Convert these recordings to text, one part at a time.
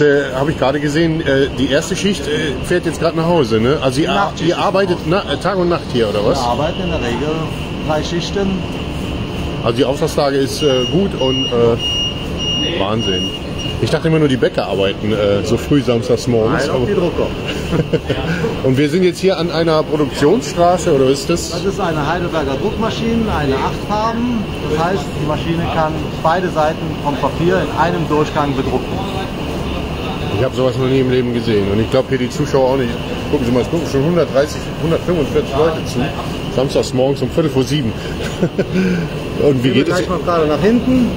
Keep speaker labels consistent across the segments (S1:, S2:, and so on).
S1: Äh, Habe ich gerade gesehen, äh, die erste Schicht äh, fährt jetzt gerade nach Hause, ne? Also ihr, ihr arbeitet na, Tag und Nacht hier, oder
S2: Wir
S1: was?
S2: arbeiten in der Regel drei Schichten.
S1: Also die Auftragslage ist äh, gut und äh, Wahnsinn. Ich dachte immer nur, die Bäcker arbeiten äh, so früh samstags morgens.
S2: Nein, auch die Drucker.
S1: und wir sind jetzt hier an einer Produktionsstraße, oder ist das?
S2: Das ist eine Heidelberger Druckmaschine, eine Achtfarben. Das heißt, die Maschine kann beide Seiten vom Papier in einem Durchgang bedrucken.
S1: Ich habe sowas noch nie im Leben gesehen. Und ich glaube hier die Zuschauer auch nicht. Gucken Sie mal, es gucken schon 130, 145 Leute zu. Samstags morgens um Viertel vor sieben. und wie geht es?
S2: gleich mal gerade nach hinten.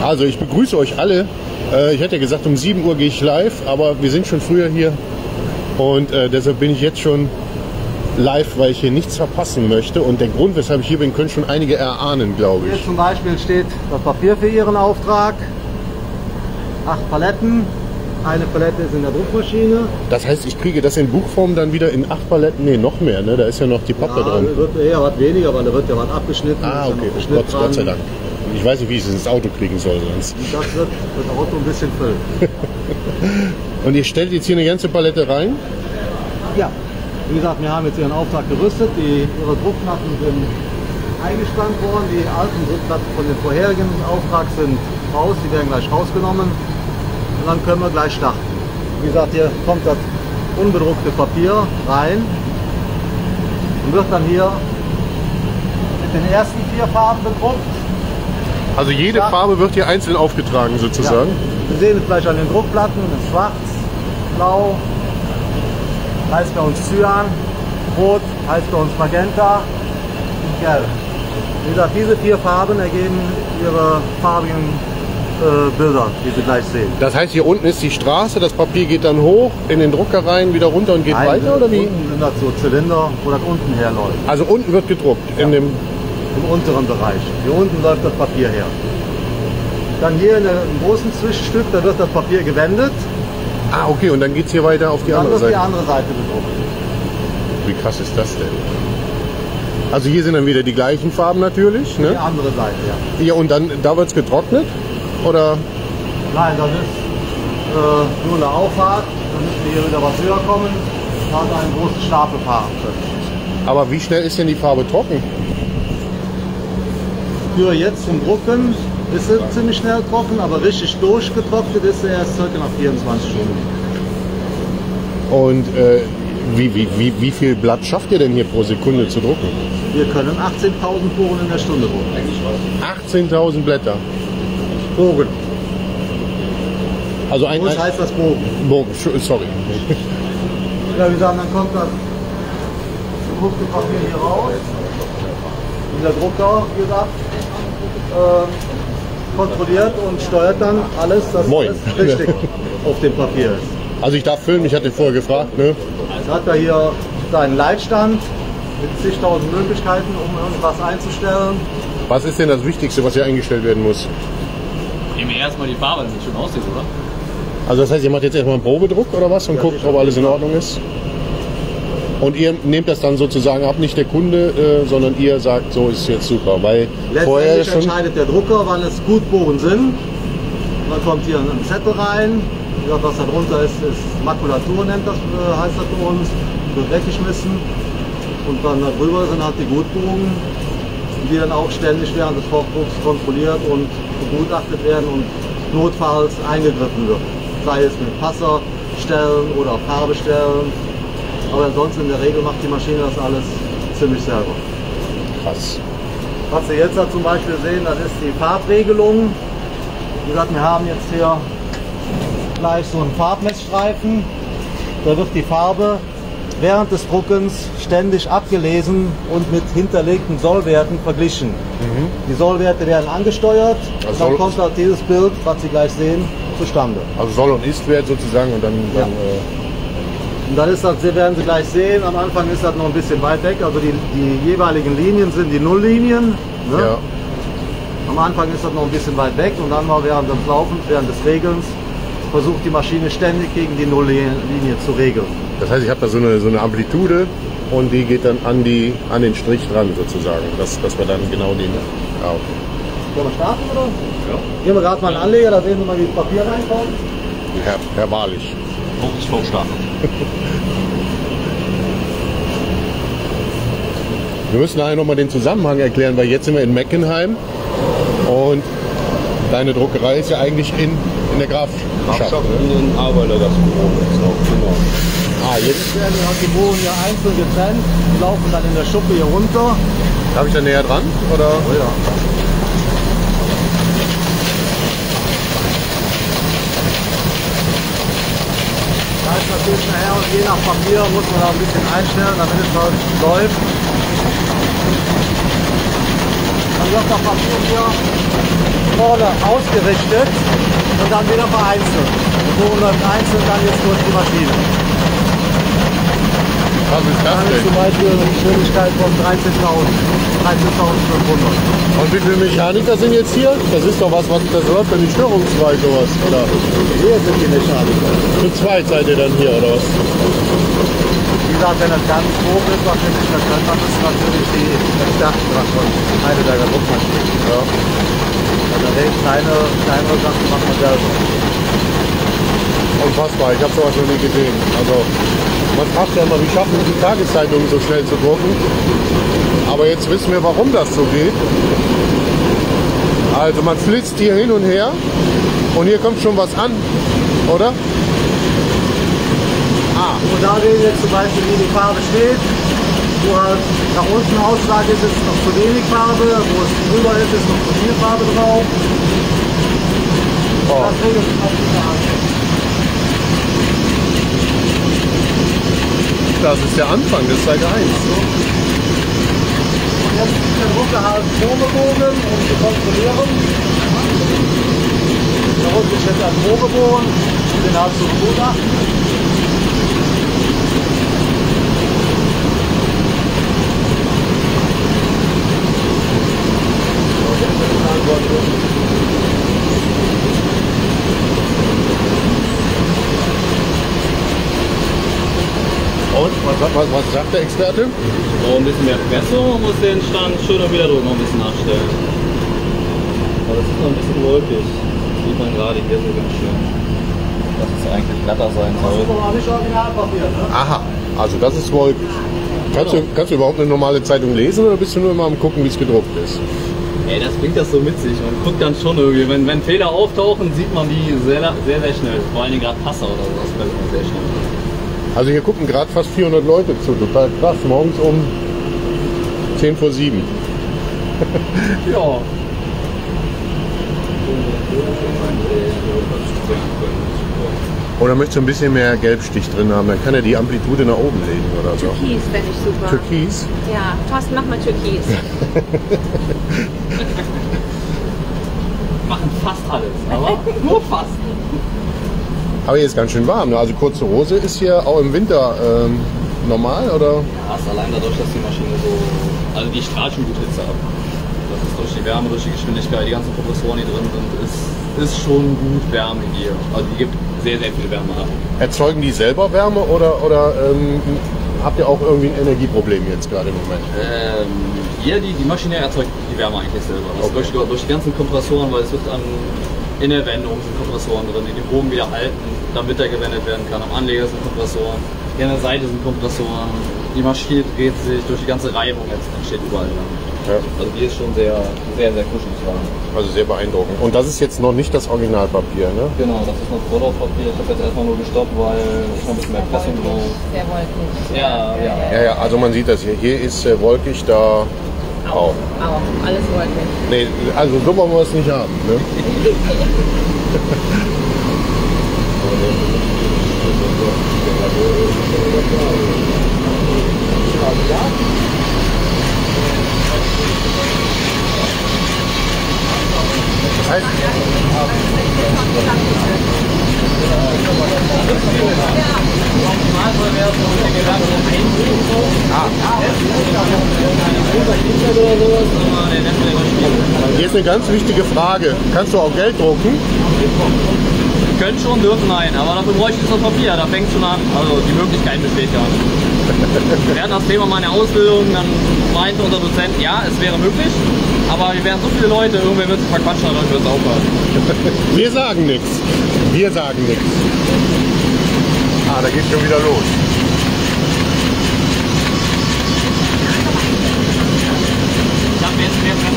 S1: Also ich begrüße euch alle. Äh, ich hätte ja gesagt, um 7 Uhr gehe ich live, aber wir sind schon früher hier. Und äh, deshalb bin ich jetzt schon live, weil ich hier nichts verpassen möchte. Und der Grund, weshalb ich hier bin, können schon einige erahnen, glaube
S2: Hier
S1: ich.
S2: zum Beispiel steht das Papier für Ihren Auftrag. Acht Paletten. Eine Palette ist in der Druckmaschine.
S1: Das heißt, ich kriege das in Buchform dann wieder in acht Paletten. Nee, noch mehr, ne? Da ist ja noch die Pappe
S2: Ja,
S1: dran.
S2: wird eher was weniger, weil da wird ja was abgeschnitten.
S1: Ah,
S2: ja
S1: okay.
S2: Beschnitt
S1: Gott, Gott sei. Dank. Ich weiß nicht, wie ich es ins Auto kriegen soll sonst.
S2: Und das wird das Auto ein bisschen füllen.
S1: Und ihr stellt jetzt hier eine ganze Palette rein?
S2: Ja, wie gesagt, wir haben jetzt Ihren Auftrag gerüstet. Die, ihre Druckplatten sind eingespannt worden. Die alten Druckplatten von dem vorherigen Auftrag sind raus. Die werden gleich rausgenommen. Und dann können wir gleich starten. Wie gesagt, hier kommt das unbedruckte Papier rein und wird dann hier mit den ersten vier Farben bedruckt.
S1: Also jede
S2: Ja.
S1: Farbe wird hier einzeln aufgetragen sozusagen.
S2: Wir sehen es gleich an den Druckplatten, schwarz, blau, heißt bei uns Cyan, rot heißt bei uns Magenta und gelb. Wie gesagt, diese vier Farben ergeben ihre farbigen Bilder, die Sie gleich sehen.
S1: Das heißt, hier unten ist die Straße, das Papier geht dann hoch in den Drucker rein, wieder runter und geht
S2: Nein,
S1: weiter oder wie?
S2: Unten sind das so Zylinder, wo das unten herläuft,
S1: Also unten wird gedruckt in dem
S2: im unteren Bereich. Hier unten läuft das Papier her. Dann hier in im großen Zwischenstück, da wird das Papier gewendet,
S1: Ah, okay, und dann geht es hier weiter auf die
S2: dann
S1: andere
S2: wird die
S1: Seite.
S2: andere Seite bedruckt.
S1: Wie krass ist das denn? Also hier sind dann wieder die gleichen Farben natürlich,
S2: Die
S1: ne?
S2: andere Seite, ja.
S1: Hier und dann da wird es getrocknet oder
S2: Nein, das ist äh, nur eine Auffahrt. Dann müssen wir hier wieder was höher kommen. Da hat einen großen Stapel fahren können.
S1: aber wie schnell ist denn die Farbe trocken?
S2: Für jetzt zum Drucken ist sie ziemlich schnell trocken, aber richtig durchgetrocknet ist sie erst circa nach 24 Stunden.
S1: Und äh, wie, wie, wie, wie viel Blatt schafft ihr denn hier pro Sekunde zu drucken?
S2: Wir können 18.000 Poren in der Stunde drucken.
S1: 18.000 Blätter.
S2: Bogen.
S1: Also ein,
S2: Was
S1: ein
S2: heißt das Bogen?
S1: Bogen, sorry.
S2: Ja, wie gesagt, dann kommt das gedruckte Papier hier raus. Der Drucker, wie gesagt, äh, kontrolliert und steuert dann alles, dass
S1: Moin.
S2: alles richtig auf dem Papier ist.
S1: Also ich darf filmen, ich hatte vorher gefragt, ne?
S2: Jetzt hat er hier seinen Leitstand mit zigtausend Möglichkeiten, um irgendwas einzustellen.
S1: Was ist denn das Wichtigste, was hier eingestellt werden muss?
S3: Nehmen wir erstmal die Farbe, damit es schön aussieht, oder?
S1: Also das heißt, ihr macht jetzt erstmal einen Probedruck oder was und
S2: Ja,
S1: guckt, ob alles in Ordnung ist? Und ihr nehmt das dann sozusagen ab, nicht der Kunde, äh, sondern ihr sagt, so ist jetzt super. Weil vorher schon.
S2: entscheidet der Drucker, wann es gut Bohren sind. Dann kommt hier ein Zettel rein. Was da drunter ist, ist Makulatur, nennt das, äh, heißt das bei uns. Wird weggeschmissen. Und dann darüber sind halt die Gutbogen, die dann auch ständig während des Vordrucks kontrolliert und begutachtet werden und notfalls eingegriffen wird. Sei es mit Passerstellen oder Farbestellen. Aber ansonsten in der Regel macht die Maschine das alles ziemlich selber.
S1: Krass.
S2: Was Sie jetzt da zum Beispiel sehen, das ist die Farbregelung. Wie gesagt, wir haben jetzt hier gleich so einen Farbmessstreifen. Da wird die Farbe während des Druckens ständig abgelesen und mit hinterlegten Sollwerten verglichen. Die Sollwerte werden angesteuert
S1: Also
S2: dann
S1: Soll-
S2: kommt halt dieses Bild, was Sie gleich sehen, zustande.
S1: Also Soll- und Ist-Wert sozusagen und dann,
S2: Ja.
S1: dann äh,
S2: Und dann ist das, Sie werden Sie gleich sehen, am Anfang ist das noch ein bisschen weit weg, also die, die jeweiligen Linien sind die Nulllinien. Ne?
S1: ja.
S2: Am Anfang ist das noch ein bisschen weit weg und dann mal während des Laufens, während des Regelns, versucht die Maschine ständig gegen die Nulllinie zu regeln.
S1: Das heißt, ich habe da so eine, so eine Amplitude und die geht dann an, die, an den Strich dran sozusagen, dass, dass wir dann genau den. Ah, okay.
S2: Wollen wir starten oder?
S3: Ja.
S2: Gehen wir gerade mal einen Anleger, da sehen Sie mal, wie das Papier reinkommt.
S1: Herr, Herr Wahrlich.
S3: Ich voll stark.
S1: Wir müssen nachher nochmal den Zusammenhang erklären, weil jetzt sind wir in Meckenheim und deine Druckerei ist ja eigentlich in, in der Grafschaft. Ne?
S4: in Arbeiter das Büro genau.
S1: Ah, jetzt
S2: Jetzt werden die Bohnen hier einzeln getrennt, die laufen dann in der Schuppe hier runter.
S1: darf ich da näher dran? Oder?
S2: Oh ja. Da ist natürlich nachher und je nach Papier muss man da ein bisschen einstellen, damit es halt läuft. Papier hier vorne ausgerichtet und dann wieder vereinzelt. So läuft einzeln dann jetzt durch die Maschine.
S1: Was ist das
S2: ist zum
S1: denn?
S2: Beispiel eine Geschwindigkeit von 13.000, 13.500.
S1: Und wie viele Mechaniker sind jetzt hier? Das ist doch was, was das läuft dann nicht störungsfrei sowas, oder?
S2: Hier sind die Mechaniker.
S1: Zu zweit seid ihr dann hier, oder was?
S2: Gesagt, wenn das ganz hoch ist, was wir nicht können, dann müssen natürlich die Experten dran von Heidelberger Druckmaschinen. Ja. Also kleine, Sachen machen wir selber.
S1: Unfassbar, ich habe sowas noch nie gesehen. Also man fragt ja immer, wie schaffen die Tageszeitungen so schnell zu drucken? Aber jetzt wissen wir, warum das so geht. Also man flitzt hier hin und her und hier kommt schon was an, oder?
S2: Und da sehen wir jetzt zum Beispiel, wie die Farbe steht. Wo halt nach unten Ausschlag ist, ist noch zu wenig Farbe. Wo es drüber ist, ist noch zu viel Farbe drauf.
S1: oh.
S2: Das regelt sich Art.
S1: das ist der Anfang, das ist Seite 1.
S2: Und jetzt ist der Drucker halt Probebogen, um zu kontrollieren. Da unten ist jetzt ein Probebogen, um den halt zu begutachten.
S1: Und was, was, was sagt der Experte?
S3: So ein bisschen mehr Pressung und muss den Stand Schulter wieder drücken noch ein bisschen nachstellen. Aber das ist noch ein bisschen wolkig. Sieht man gerade hier so ganz schön. Dass es eigentlich glatter sein
S2: Das ist
S3: soll.
S2: ne?
S1: Aha, also das ist wolkig. Kannst, du, kannst du überhaupt eine normale Zeitung lesen oder bist du nur immer am gucken, wie es gedruckt ist?
S3: Ey, das bringt das so mit sich. Man guckt dann schon irgendwie. Wenn, wenn Fehler auftauchen, sieht man die sehr, sehr, sehr schnell. Vor allem gerade Passer oder sowas man sehr schnell.
S1: Also hier gucken gerade fast 400 Leute zu, total krass, morgens um 10 vor 7.
S3: Ja.
S1: Oder möchtest du ein bisschen mehr Gelbstich drin haben, dann kann er die Amplitude nach oben legen oder so.
S5: Türkis fände ich super.
S1: Türkis?
S5: Ja, Thorsten, mach mal Türkis.
S3: Machen fast alles, aber nur fast.
S1: Aber hier ist ganz schön warm. Ne? Also kurze Hose ist hier auch im Winter ähm, normal oder?
S3: Ja, ist allein dadurch, dass die Maschine so. Also die strahlt schon gut Hitze ab. Das ist durch die Wärme, durch die Geschwindigkeit, die ganzen Kompressoren, die drin sind, ist, ist schon gut Wärme hier. Also die gibt sehr, sehr viel Wärme ab.
S1: Erzeugen die selber Wärme oder, oder ähm, habt ihr auch irgendwie ein Energieproblem jetzt gerade im Moment?
S3: Ähm, hier, die, die Maschine erzeugt die Wärme eigentlich selber. Das
S1: Okay.
S3: durch, durch die ganzen Kompressoren, weil es wird an in der Wendung sind Kompressoren drin, die den Bogen wieder halten, damit er gewendet werden kann. Am Anleger sind Kompressoren, hier an der Seite sind Kompressoren. Die Maschine dreht sich durch die ganze Reibung, jetzt entsteht überall.
S1: Ja.
S3: Also die ist schon sehr, sehr, sehr kuschelig warm.
S1: Also sehr beeindruckend. Und das ist jetzt noch nicht das Originalpapier, ne?
S3: Genau, das ist noch Vorlaufpapier. Ich habe jetzt erstmal nur gestoppt, weil ist noch ein bisschen mehr Pressung drauf.
S5: Sehr wolkig.
S3: Ja, ja.
S1: Ja, ja, also man sieht das hier. Hier ist äh, wolkig, da auch.
S5: Auch, alles wolkig.
S1: Nee, also so wollen wir es nicht haben. Ne? Das heißt, hier ist eine ganz wichtige Frage. Kannst du auch Geld drucken?
S3: Können schon, dürfen nein, aber dafür bräuchte ich das Papier, da fängt schon an. Also die Möglichkeit besteht. Wir hatten das Thema meiner Ausbildung, dann meinte unser Dozent, ja, es wäre möglich, Aber wir wären so viele Leute, irgendwer wird sich verquatschen und dann wird es aufhören.
S1: Wir sagen nichts. Wir sagen nichts. Ah, da geht schon wieder los.
S3: Ich habe jetzt mehr drauf.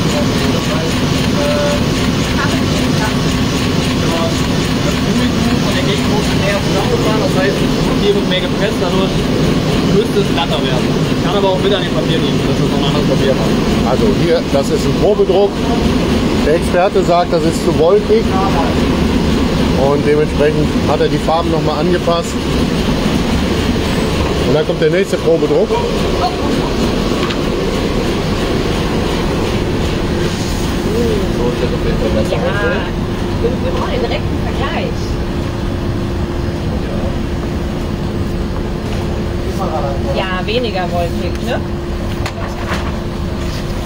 S3: Das heißt, äh, das Gummituch und der sind näher zusammengefahren. Das heißt, hier wird mehr gepresst, dadurch müsste es glatter werden. Kann aber auch wieder an dem Papier liegen, dass es noch ein anderes Papier hat.
S1: Also hier, das ist ein Probedruck. Der Experte sagt, das ist zu wolkig. Und dementsprechend hat er die Farben nochmal angepasst. Und dann kommt der nächste Probedruck.
S3: So ist das auf jeden Fall besser.
S5: Wir, wir brauchen den direkten Vergleich. Ja, weniger wolkig, ne?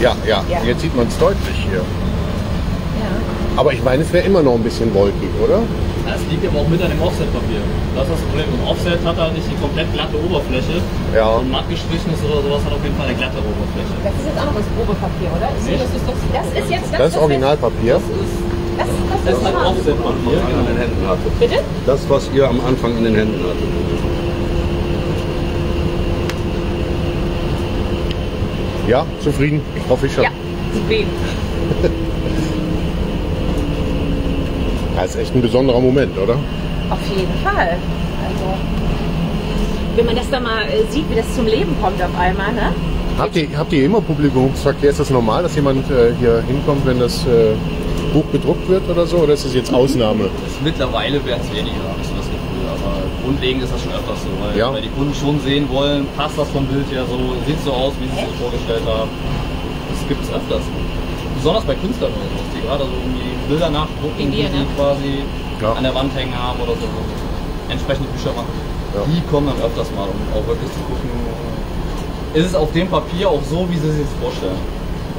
S1: Ja, ja,
S5: Ja.
S1: jetzt sieht man es deutlich hier.
S5: Ja.
S1: Aber ich meine, es wäre immer noch ein bisschen wolkig, oder?
S3: Das liegt aber auch mit an dem Offset-Papier. Das ist das Problem. Ein Offset hat halt nicht die komplett glatte Oberfläche.
S1: Ja.
S3: Und matt gestrichenes oder sowas hat auf jeden Fall eine glatte Oberfläche.
S5: Das ist jetzt auch noch das Probepapier, oder? Sehe, das ist doch. Das ist jetzt das.
S1: Das ist Originalpapier.
S5: Das, das,
S3: Das
S5: das
S3: ist halt
S5: scharf.
S3: Offset-Papier.
S4: in den Händen hatte.
S5: Bitte?
S4: Das, was ihr am Anfang in den Händen hattet.
S1: Ja, zufrieden? Hoffe ich schon.
S5: Ja, zufrieden.
S1: Das ist echt ein besonderer Moment, oder?
S5: Auf jeden Fall. Also, wenn man das dann mal äh, sieht, wie das zum Leben kommt auf einmal, ne?
S1: Habt ihr, habt ihr immer Publikumsverkehr? Ist das normal, dass jemand äh, hier hinkommt, wenn das äh, Buch gedruckt wird oder so? Oder ist das jetzt Ausnahme?
S3: Mittlerweile werden es weniger, habe ich so das Gefühl. Aber grundlegend ist das schon öfters so. Weil,
S1: Ja.
S3: weil die Kunden schon sehen wollen, passt das vom Bild her so, sieht so aus, wie sie es sich vorgestellt haben. Das gibt es öfters. Besonders bei Künstlern die gerade so irgendwie Bilder nachdrucken, die
S5: wir,
S3: sie
S5: ne?
S3: quasi
S1: Ja.
S3: an der Wand hängen haben oder so. Entsprechende Bücher machen.
S1: Ja.
S3: Die kommen dann öfters mal, um auch wirklich zu gucken, ist es auf dem Papier auch so, wie sie sich das vorstellen.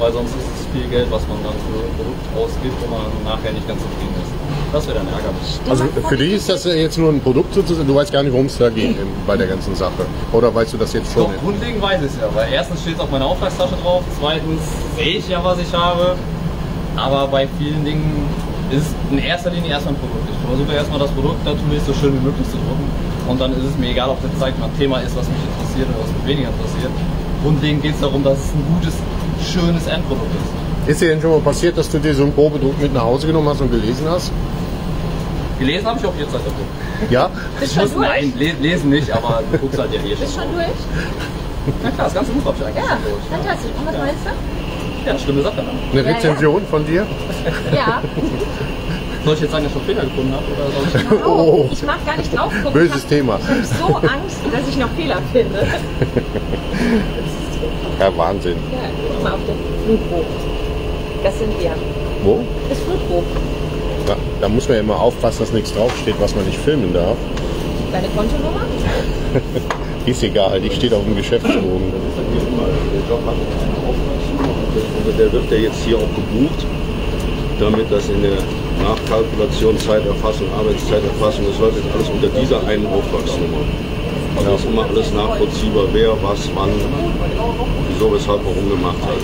S3: Weil sonst ist es viel Geld, was man dann für ein Produkt ausgibt, wo man nachher nicht ganz zufrieden ist. Das wäre dann ärgerlich.
S1: Also für dich ist das jetzt nur ein Produkt sozusagen. Du weißt gar nicht, worum es da geht bei der ganzen Sache. Oder weißt du das jetzt schon?
S3: Doch, grundlegend weiß ich es ja, weil erstens steht es auf meiner Auftragstasche drauf, zweitens sehe ich ja, was ich habe, aber bei vielen Dingen ist es in erster Linie erstmal ein Produkt. Ich versuche erstmal das Produkt natürlich so schön wie möglich zu drucken und dann ist es mir egal, ob das zeigt mal ein Thema ist, was mich interessiert oder was mich weniger interessiert. Grundlegend geht es darum, dass es ein gutes, schönes Endprodukt ist.
S1: Ist dir denn schon mal passiert, dass du dir so einen Probedruck mit nach Hause genommen hast und gelesen hast?
S3: Gelesen habe ich auch jetzt halt dafür.
S1: Ja?
S5: Bist schon
S3: Muss,
S5: durch?
S3: nein, le lesen nicht, aber du guckst halt ja hier
S5: Bist
S3: schon.
S5: schon durch?
S3: Na klar, das ganze Buch habe ich eigentlich
S5: Ja,
S3: schon durch. Ja.
S5: fantastisch. Und was meinst du?
S3: ja, eine schlimme Sache. Ne?
S1: Eine
S5: Ja, ja.
S1: Rezension von dir?
S5: Ja.
S3: Soll ich jetzt sagen, dass ich schon Fehler gefunden habe? Oder soll ich
S1: Oh.
S5: Ich mag gar nicht drauf gucken.
S1: Böses
S5: ich hab,
S1: Thema.
S5: Ich habe so Angst, dass ich noch Fehler finde.
S1: Ja, Wahnsinn.
S5: Ja, guck mal auf den Flugbuch. Das sind wir.
S1: Wo?
S5: Das Flugbuch.
S1: Da, da muss man ja immer aufpassen, dass nichts draufsteht, was man nicht filmen darf.
S5: Deine Kontonummer?
S1: Ist egal, die steht auf dem Geschäftsbogen.
S4: Der wird ja jetzt hier auch gebucht, damit das in der Nachkalkulation, Zeiterfassung, Arbeitszeiterfassung, das läuft jetzt alles unter dieser einen Auftragsnummer. Also ist immer alles nachvollziehbar, wer was wann, wieso, weshalb, warum gemacht hat.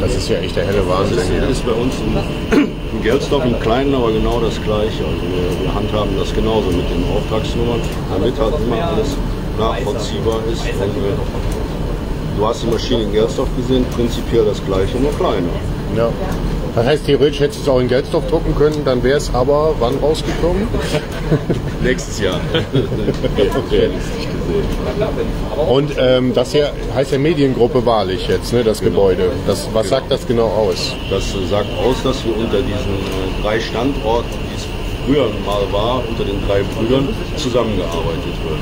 S1: Das ist ja echt der helle
S4: Das
S1: Wahnsinn.
S4: ist,
S1: hier.
S4: ist bei uns in, in Gelsdorf im Kleinen aber genau das Gleiche. Also wir, wir handhaben das genauso mit den Auftragsnummern, damit halt immer alles nachvollziehbar ist. Und, äh, du hast die Maschine in Gelsdorf gesehen, prinzipiell das Gleiche, nur kleiner.
S1: Ja. Das heißt, theoretisch hättest du es auch in Gelddorf drucken können, dann wäre es aber wann rausgekommen?
S4: Nächstes Jahr.
S1: Okay. Und ähm, das hier heißt ja Mediengruppe Wahrlich jetzt, ne, das Gebäude. Das, was sagt das genau aus?
S4: Das sagt aus, dass wir unter diesen drei Standorten, die es früher mal war, unter den drei Brüdern zusammengearbeitet wird.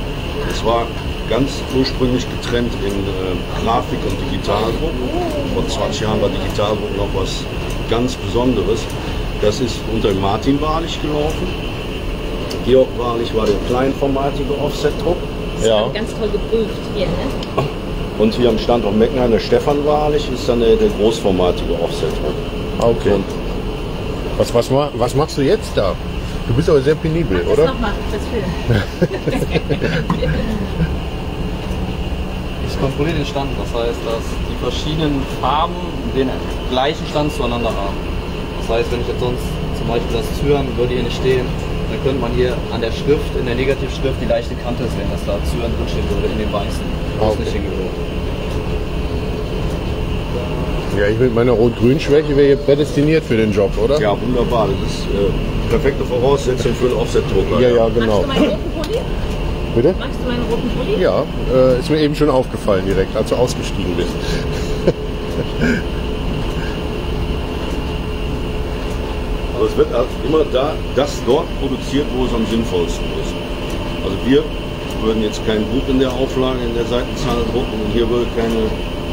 S4: Es war ganz ursprünglich getrennt in äh, Grafik und Digitaldruck. Vor 20 Jahren war Digitaldruck noch was ganz Besonderes. Das ist unter Martin Wahrlich gelaufen. Georg Wahrlich war der kleinformatige Offsetdruck.
S1: Ja.
S5: ganz toll geprüft hier, ne?
S4: Und hier am Standort Meckenheim, der Stefan Wahrlich, ist dann der, der großformatige Offsetdruck.
S1: Okay.
S4: Und
S1: Was, was, was machst du jetzt da? Du bist aber sehr penibel,
S5: Das
S1: oder?
S5: nochmal, das Film.
S3: Ich kontrolliere den Stand, das heißt, dass die verschiedenen Farben den gleichen Stand zueinander haben. Das heißt, wenn ich jetzt sonst zum Beispiel das Zyan würde hier nicht stehen, dann könnte man hier an der Schrift, in der Negativschrift, die leichte Kante sehen, dass da Zyan drinstehen würde in dem Weißen, wo es
S1: Okay.
S3: nicht hingehört.
S1: Ja, ich mit meiner Rot-Grün-Schwäche wäre hier prädestiniert für den Job, oder?
S4: Ja, wunderbar. Das ist äh, perfekte Voraussetzung für einen Offset-Drucker.
S1: ja, ja, genau.
S5: Magst du meinen roten Pulli?
S1: Bitte?
S5: Magst du meinen roten Pulli?
S1: Ja, äh, ist mir eben schon aufgefallen direkt, als du ausgestiegen bist.
S4: es wird immer da, das dort produziert, wo es am sinnvollsten ist. Also wir würden jetzt kein Buch in der Auflage, in der Seitenzahl drucken und hier würde keine,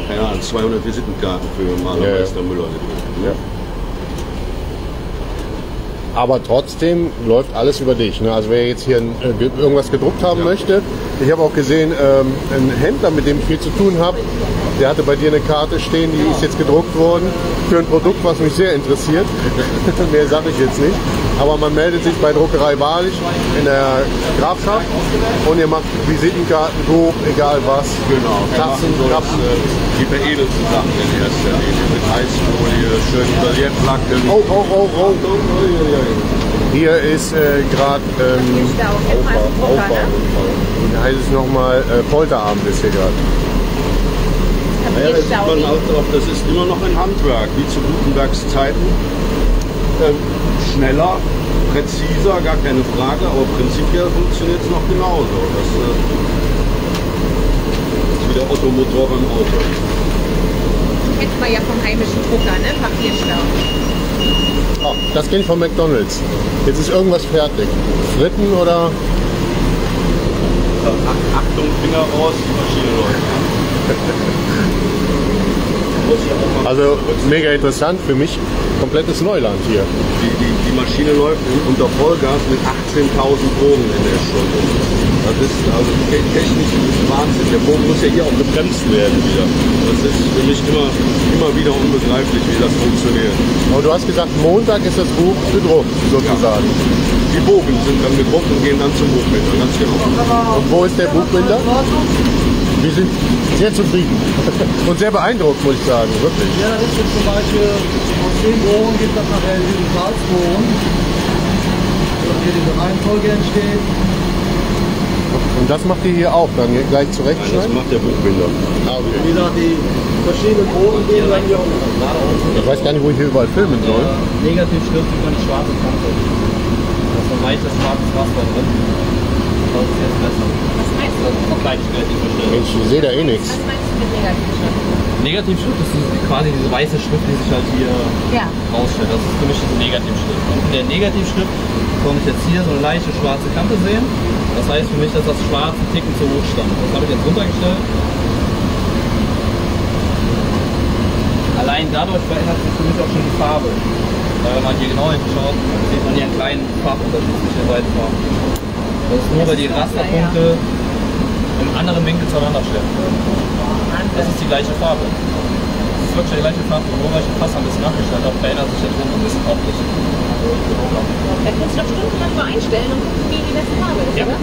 S4: keine Ahnung, 200 Visitenkarten für Malermeister Müller gedruckt. Ne?
S1: Aber trotzdem läuft alles über dich. Ne? Also wer jetzt hier äh, ge- irgendwas gedruckt haben möchte, ich habe auch gesehen, ähm, ein Händler, mit dem ich viel zu tun habe, der hatte bei dir eine Karte stehen, die ist jetzt gedruckt worden für ein Produkt, was mich sehr interessiert. Mehr sage ich jetzt nicht. Aber man meldet sich bei Druckerei Wahrlich in der Grafschaft und ihr macht Visitenkarten, Buch, egal was.
S4: Genau,
S1: Tassen,
S4: so das,
S1: Kappen.
S4: äh, die veredelten Sachen in erster Linie. Mit Eisfolie, schön Relieflacken.
S1: Oh, oh, oh, oh. Hier ist äh, gerade, ähm,
S5: Da auch jetzt
S1: wie heißt es nochmal, äh, Polterabend ist hier gerade.
S4: Naja, das, sieht man auch, das ist immer noch ein Handwerk, wie zu Gutenbergs Zeiten. Ähm, schneller, präziser, gar keine Frage, aber prinzipiell funktioniert es noch genauso. Das äh, ist wie der Ottomotor beim Auto.
S5: Kennt man ja vom heimischen Drucker, ne? Papierstau.
S1: Oh, das kenne ich von McDonalds. Jetzt ist irgendwas fertig. Fritten oder?
S4: Ach, Achtung, Finger raus, die Maschine läuft.
S1: Also mega interessant für mich. Komplettes Neuland hier.
S4: Die, die, die Maschine läuft unter Vollgas mit 18.000 Bogen in der Stunde. Das ist also te- technisch Wahnsinn. Der Bogen muss ja hier auch gebremst werden wieder. Das ist für mich immer, immer wieder unbegreiflich, wie das funktioniert.
S1: Aber du hast gesagt, Montag ist das Buch gedruckt, sozusagen.
S4: Die Bogen sind dann gedruckt und gehen dann zum Buchbinder, ganz genau.
S1: Und wo ist der Buchbinder? Wir sind sehr zufrieden und sehr beeindruckt, muss ich sagen, wirklich.
S2: Ja, das ist jetzt zum Beispiel aus den Bohren gibt das nachher diesen Salzbohren. Und hier diese Reihenfolge entsteht.
S1: Und das macht ihr hier auch dann gleich
S4: Nein, das macht der Buchbinder.
S1: Ah, okay.
S2: Wie gesagt, die verschiedenen Bohren gehen dann hier unten.
S1: Ich weiß gar nicht, wo ich hier überall filmen soll.
S3: Negativschrift über die schwarze Kante. So ein leichtes schwarzes Raster drin. Das ist jetzt besser.
S5: Was meinst du?
S3: Das ist.
S1: Mensch, ich sehe da eh nichts.
S5: Was meinst du mit Negativschrift?
S3: Negativschrift ist diese, quasi diese weiße Schrift, die sich halt hier
S5: Ja.
S3: rausstellt. Das ist für mich diese Negativschrift. Und in der Negativschrift konnte ich jetzt hier so eine leichte schwarze Kante sehen. Das heißt für mich, dass das schwarze Ticken zu hoch stand. Das habe ich jetzt runtergestellt. Allein dadurch verändert sich für mich auch schon die Farbe. Weil wenn man hier genau hinschaut, sieht man hier einen kleinen Farbunterschied zwischen den beiden Farben. Das ist nur, weil die Rasterpunkte im anderen Winkel zueinander stehen. Das ist die gleiche Farbe. Das ist wirklich die gleiche Farbe. Nur weil ich den Fass ein bisschen nachgestellt habe, verändert sich der Ton ein bisschen optisch.
S5: Da kannst du doch stundenlang mal einstellen und gucken, wie die letzte Farbe ist,
S3: Ja.
S5: oder?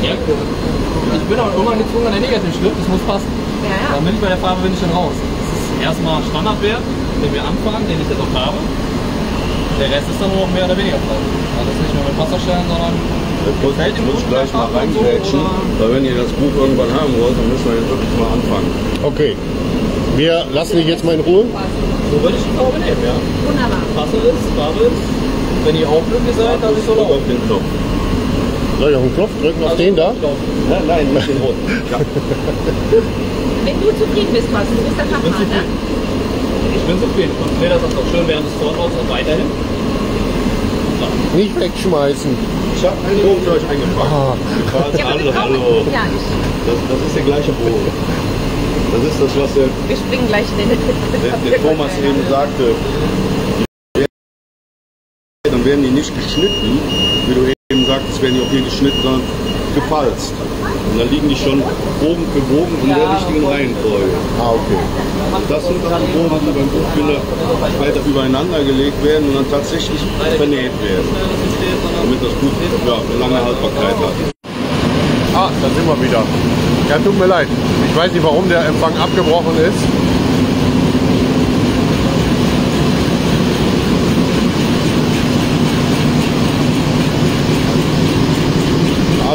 S3: Ja, ich bin auch irgendwann gezwungen an der Negativschrift, das muss passen.
S5: Ja, ja.
S3: Dann bin ich bei der Farbe bin ich dann raus. Erstmal Standardwert, den wir anfangen, den ich jetzt auch habe. Der Rest ist dann nur noch mehr oder weniger frei. Also das ist nicht nur mit Wasserstellen, sondern
S4: Ich muss, ich muss gleich mal
S3: so,
S4: reingrätschen,
S3: oder?
S4: weil wenn ihr das Buch irgendwann haben wollt, dann müssen wir jetzt wirklich mal anfangen.
S1: Okay. Wir lassen dich jetzt mal in Ruhe.
S3: so würde ich die Farbe nehmen, ja.
S5: Wunderbar.
S3: Passe ist, Farbe ist. Wenn ihr auch glücklich seid, dann ist es so laut.
S4: auf den Knopf.
S1: Soll ich auf den Knopf drücken, auf den da?
S4: Nein, nein, nicht den roten. Ja.
S5: Wenn du zufrieden bist, Thorsten, du bist der
S3: Ich bin
S5: Fachmann, ne?
S3: Ich bin zufrieden. Und mir das auch schön während des Vortrags und weiterhin.
S1: Nicht wegschmeißen.
S4: Ich habe einen Bogen für euch eingepackt.
S1: Ah.
S5: Wir brauchen-
S4: hallo.
S5: Ja, ich,
S4: Das, das ist der gleiche Bogen. Das ist das, was der,
S5: wir springen gleich in den
S4: der, der Thomas eben sagte. Dann werden die nicht geschnitten, wie du eben sagtest, werden die auch hier geschnitten, sondern gefalzt. Und dann liegen die schon Bogen für Bogen in der richtigen Reihenfolge.
S1: Ah, okay.
S4: Das sind dann Bogen, die beim Buchbinder weiter übereinander gelegt werden und dann tatsächlich vernäht werden, damit das Buch ja, eine lange Haltbarkeit hat.
S1: Ah, da sind wir wieder. Ja, tut mir leid. Ich weiß nicht, warum der Empfang abgebrochen ist.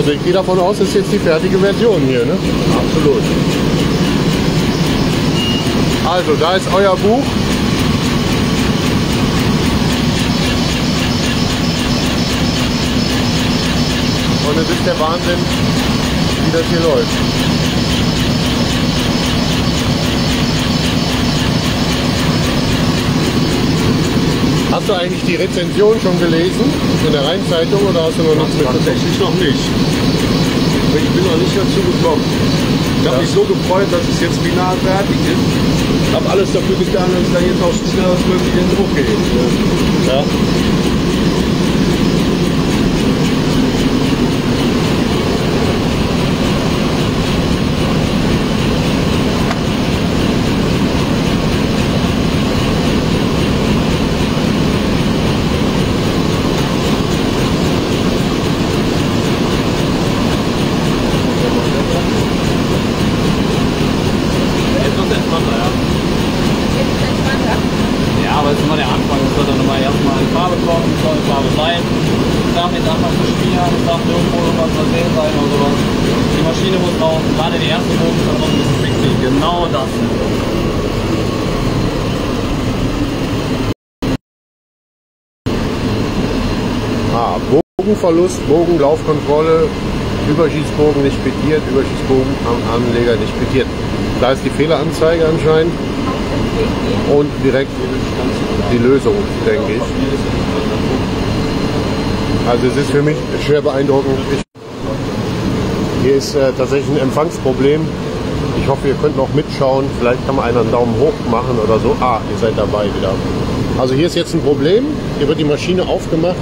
S1: Also ich gehe davon aus, das ist jetzt die fertige Version hier, ne?
S4: Absolut.
S1: Also, da ist euer Buch. Und es ist der Wahnsinn, wie das hier läuft. Hast du eigentlich die Rezension schon gelesen in der Rheinzeitung oder hast du noch nichts mitbekommen?
S4: Tatsächlich noch nicht. Ich bin noch nicht dazu gekommen. Ich habe mich so gefreut, dass es jetzt final fertig ist. Ich habe alles dafür getan, dass es dann jetzt auch so schnell als möglich in den Druck geht.
S1: Ja.
S3: Jetzt wird es entspannter, ja.
S5: Jetzt ist es entspannter.
S3: Ja, aber jetzt ist immer der Anfang. Es wird dann immer erstmal in Farbe kommen, es soll in Farbe sein. Ich darf jetzt anfangen zu schmieren, es darf irgendwo irgendwas versehen sein oder sowas. Die Maschine muss laufen, gerade die erste Bogen ist noch ein bisschen sexy. Genau das.
S1: Ah, Bogenverlust, Bogenlaufkontrolle, Überschießbogen nicht quittiert, Überschießbogen am Anleger nicht quittiert. Da ist die Fehleranzeige anscheinend und direkt die Lösung, denke ich. Also es ist für mich schwer beeindruckend. Ich, hier ist äh, tatsächlich ein Empfangsproblem. Ich hoffe, ihr könnt noch mitschauen. Vielleicht kann man einen Daumen hoch machen oder so. Ah, ihr seid dabei wieder. Also hier ist jetzt ein Problem. Hier wird die Maschine aufgemacht.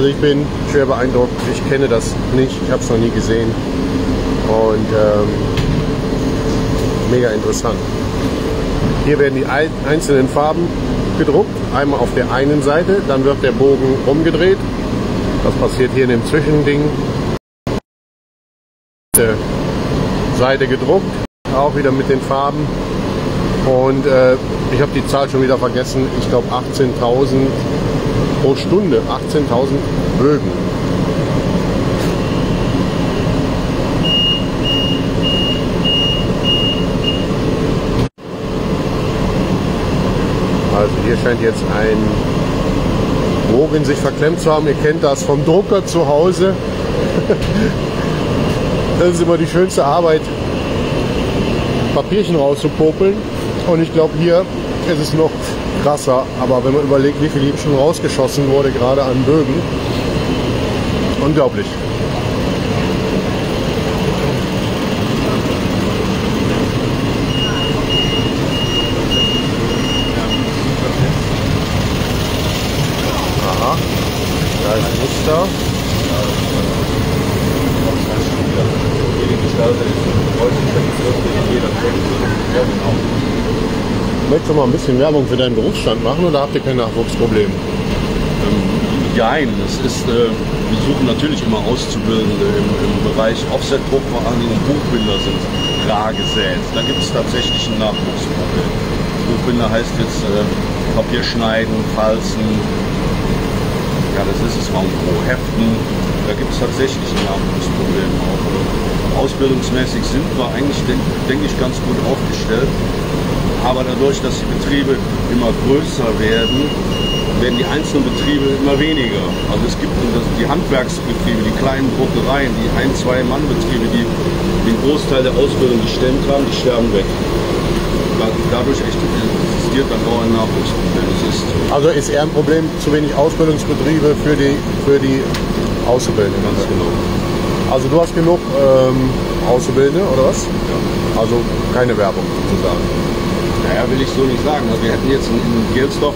S1: Also ich bin schwer beeindruckt. Ich kenne das nicht. Ich habe es noch nie gesehen. Und ähm, mega interessant. Hier werden die ein- einzelnen Farben gedruckt. Einmal auf der einen Seite, dann wird der Bogen umgedreht. Das passiert hier in dem Zwischending. Seite gedruckt, auch wieder mit den Farben. Und äh, ich habe die Zahl schon wieder vergessen. Ich glaube 18.000 pro Stunde 18.000 Bögen. Also hier scheint jetzt ein Bogen sich verklemmt zu haben. Ihr kennt das vom Drucker zu Hause. das ist immer die schönste Arbeit, Papierchen rauszupopeln. Und ich glaube, hier ist es noch krasser. Aber wenn man überlegt, wie viel hier schon rausgeschossen wurde, gerade an Bögen, unglaublich. Aha, da ist ein Muster. Möchtest du mal ein bisschen Werbung für deinen Berufsstand machen oder habt ihr kein Nachwuchsproblem?
S4: Nein, es ist, äh, wir suchen natürlich immer Auszubildende im, im Bereich Offsetdruck, vor Dingen Buchbinder sind rar gesät. Da gibt es tatsächlich ein Nachwuchsproblem. Buchbinder heißt jetzt äh, Papier schneiden, falzen, ja das ist es mal pro Heften. Da gibt es tatsächlich ein Nachwuchsproblem. Auch äh, ausbildungsmäßig sind wir eigentlich, denke denk ich, ganz gut aufgestellt. Aber dadurch, dass die Betriebe immer größer werden, werden die einzelnen Betriebe immer weniger. Also es gibt die Handwerksbetriebe, die kleinen Druckereien, die ein-, zwei-Mann-Betriebe, die den Großteil der Ausbildung gestemmt haben, die sterben weg. Da- Dadurch existiert dann auch ein Nachwuchsproblem. Ist
S1: Also ist eher ein Problem zu wenig Ausbildungsbetriebe für die, für die Auszubildenden.
S4: ganz genau.
S1: Also du hast genug ähm, Auszubildende oder was? Also keine Werbung sozusagen.
S4: Naja, will ich so nicht sagen. Also wir hätten jetzt in, in Gelsdorf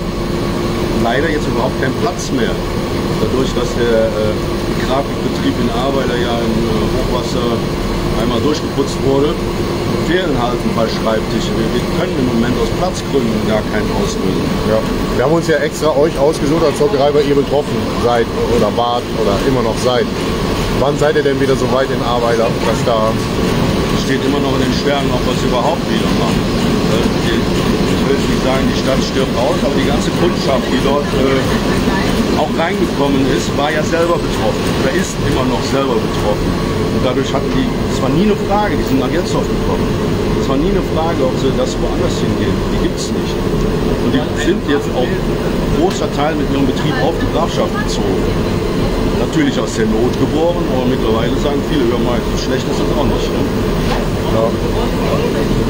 S4: leider jetzt überhaupt keinen Platz mehr. Dadurch, dass der äh, Grafikbetrieb in Arbeiter ja im äh, Hochwasser einmal durchgeputzt wurde, fehlen halt ein paar Schreibtische. Wir, wir können im Moment aus Platzgründen gar keinen ausbilden.
S1: Ja. Wir haben uns ja extra euch ausgesucht als Zockerei, weil ihr betroffen seid oder wart oder immer noch seid. Wann seid ihr denn wieder so weit in Arbeiter, dass da
S4: steht immer noch in den Sternen, ob wir es überhaupt wieder machen. Ich will nicht sagen, die Stadt stirbt aus, aber die ganze Kundschaft, die dort äh, auch reingekommen ist, war ja selber betroffen oder ist immer noch selber betroffen. Und dadurch hatten die, es war nie eine Frage, die sind nach Jetzthof gekommen. Es war nie eine Frage, ob sie das woanders hingehen. Die gibt es nicht. Und die sind jetzt auch großer Teil mit ihrem Betrieb auf die Grafschaft gezogen. Natürlich aus der Not geboren, aber mittlerweile sagen viele, ja mal, so schlecht ist das auch nicht. Ne?
S1: Ja.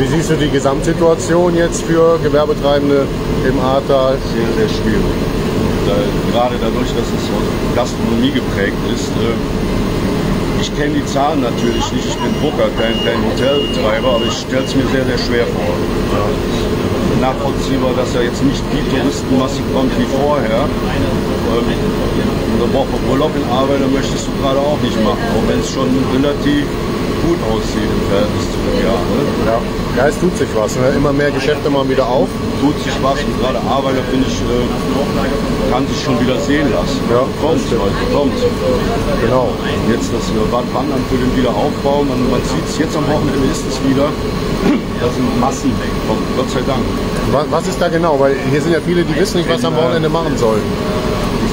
S1: Wie siehst du die Gesamtsituation jetzt für Gewerbetreibende im Ahrtal?
S4: Sehr, sehr schwierig. Da, gerade dadurch, dass es Gastronomie geprägt ist. Äh, ich kenne die Zahlen natürlich nicht, ich bin Booker, kein, kein Hotelbetreiber, aber ich stelle es mir sehr, sehr schwer vor. Nachvollziehbar, dass ja jetzt nicht die Touristenmasse kommt wie vorher. Ähm, eine Woche Urlaub in Arbeiter möchtest du gerade auch nicht machen, auch wenn es schon relativ gut aussieht im Verhältnis zu dem Jahr. Ne?
S1: Ja. ja, es tut sich was. Ne? Immer mehr Geschäfte mal wieder auf.
S4: Tut sich was und gerade Arbeiter, finde ich, äh, kann sich schon wieder sehen lassen.
S1: Ja,
S4: kommt, Leute, kommt.
S1: Genau.
S4: Jetzt das äh, Bad Wandern für den Wiederaufbau, man, man sieht es jetzt am Wochenende ist es wieder, da sind Massen weggekommen, Gott sei Dank.
S1: Was, was ist da genau? Weil hier sind ja viele, die wissen nicht, was am Wochenende machen sollen.